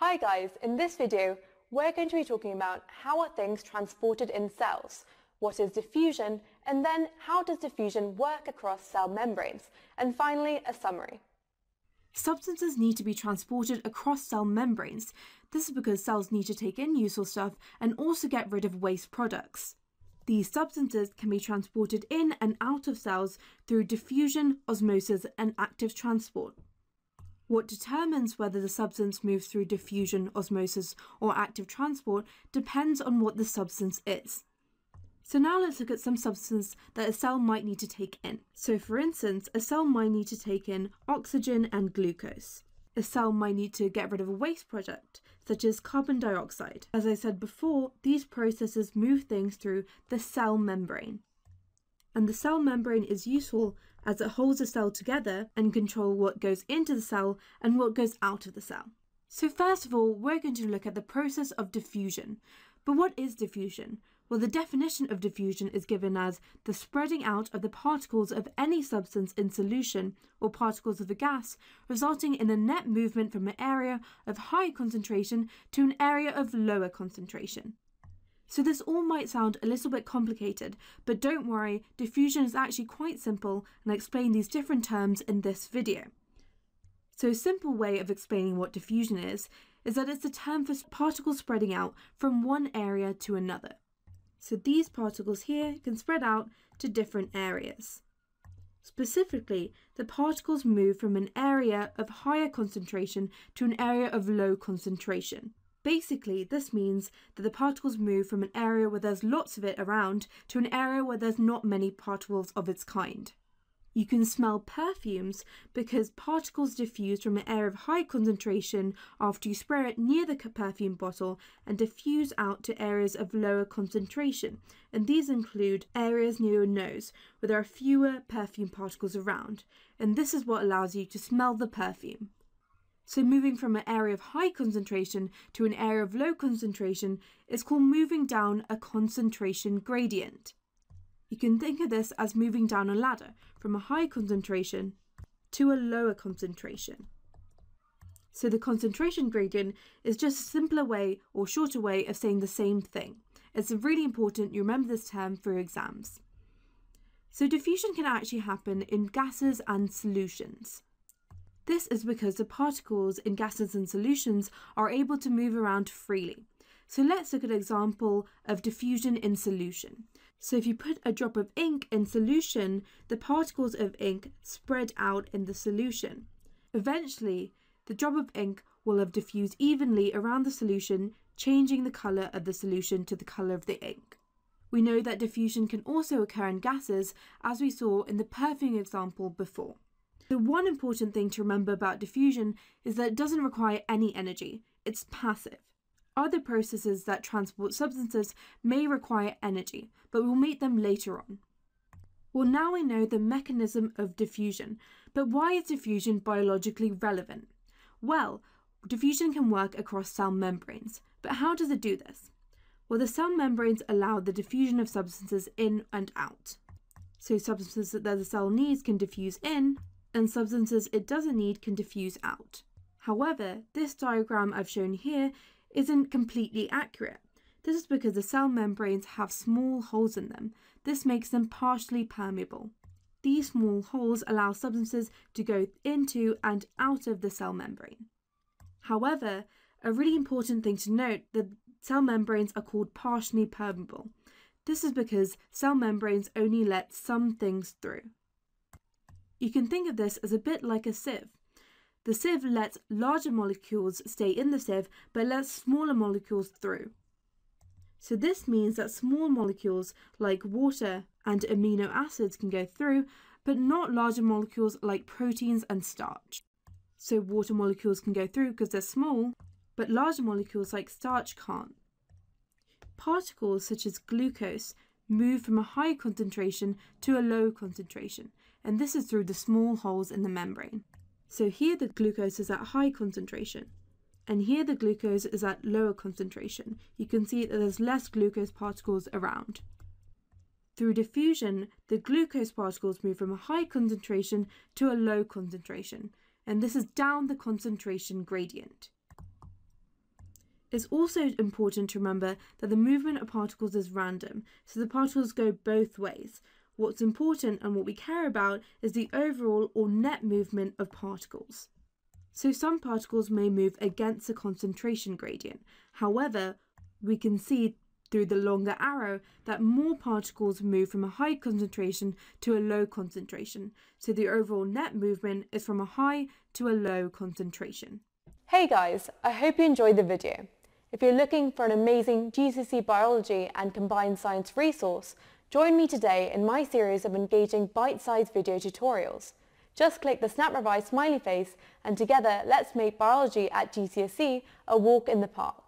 Hi guys, in this video we're going to be talking about how are things transported in cells, what is diffusion, and then how does diffusion work across cell membranes, and finally a summary. Substances need to be transported across cell membranes. This is because cells need to take in useful stuff and also get rid of waste products. These substances can be transported in and out of cells through diffusion, osmosis, and active transport. What determines whether the substance moves through diffusion, osmosis, or active transport depends on what the substance is. So now let's look at some substance that a cell might need to take in. So for instance, a cell might need to take in oxygen and glucose. A cell might need to get rid of a waste product, such as carbon dioxide. As I said before, these processes move things through the cell membrane. And the cell membrane is useful as it holds the cell together and control what goes into the cell and what goes out of the cell. So first of all, we're going to look at the process of diffusion. But what is diffusion? Well, the definition of diffusion is given as the spreading out of the particles of any substance in solution or particles of a gas, resulting in a net movement from an area of high concentration to an area of lower concentration. So this all might sound a little bit complicated, but don't worry, diffusion is actually quite simple and I explain these different terms in this video. So a simple way of explaining what diffusion is, is that it's a term for particles spreading out from one area to another. So these particles here can spread out to different areas. Specifically, the particles move from an area of higher concentration to an area of low concentration. Basically, this means that the particles move from an area where there's lots of it around to an area where there's not many particles of its kind. You can smell perfumes because particles diffuse from an area of high concentration after you spray it near the perfume bottle and diffuse out to areas of lower concentration. And these include areas near your nose where there are fewer perfume particles around. And this is what allows you to smell the perfume. So moving from an area of high concentration to an area of low concentration is called moving down a concentration gradient. You can think of this as moving down a ladder from a high concentration to a lower concentration. So the concentration gradient is just a simpler way or shorter way of saying the same thing. It's really important you remember this term for exams. So diffusion can actually happen in gases and solutions. This is because the particles in gases and solutions are able to move around freely. So let's look at an example of diffusion in solution. So if you put a drop of ink in solution, the particles of ink spread out in the solution. Eventually, the drop of ink will have diffused evenly around the solution, changing the colour of the solution to the colour of the ink. We know that diffusion can also occur in gases, as we saw in the perfume example before. The one important thing to remember about diffusion is that it doesn't require any energy, it's passive. Other processes that transport substances may require energy, but we'll meet them later on. Well, now we know the mechanism of diffusion, but why is diffusion biologically relevant? Well, diffusion can work across cell membranes, but how does it do this? Well, the cell membranes allow the diffusion of substances in and out. So substances that the cell needs can diffuse in, and substances it doesn't need can diffuse out. However, this diagram I've shown here isn't completely accurate. This is because the cell membranes have small holes in them. This makes them partially permeable. These small holes allow substances to go into and out of the cell membrane. However, a really important thing to note that cell membranes are called partially permeable. This is because cell membranes only let some things through. You can think of this as a bit like a sieve. The sieve lets larger molecules stay in the sieve but lets smaller molecules through. So this means that small molecules like water and amino acids can go through, but not larger molecules like proteins and starch. So water molecules can go through because they're small, but larger molecules like starch can't. Particles such as glucose move from a high concentration to a low concentration, and this is through the small holes in the membrane. So here the glucose is at high concentration, and here the glucose is at lower concentration. You can see that there's less glucose particles around. Through diffusion, the glucose particles move from a high concentration to a low concentration, and this is down the concentration gradient. It's also important to remember that the movement of particles is random, so the particles go both ways. What's important and what we care about is the overall or net movement of particles. So some particles may move against the concentration gradient. However, we can see through the longer arrow that more particles move from a high concentration to a low concentration, so the overall net movement is from a high to a low concentration. Hey guys, I hope you enjoyed the video. If you're looking for an amazing GCSE biology and combined science resource, join me today in my series of engaging bite-sized video tutorials. Just click the SnapRevise smiley face and together let's make biology at GCSE a walk in the park.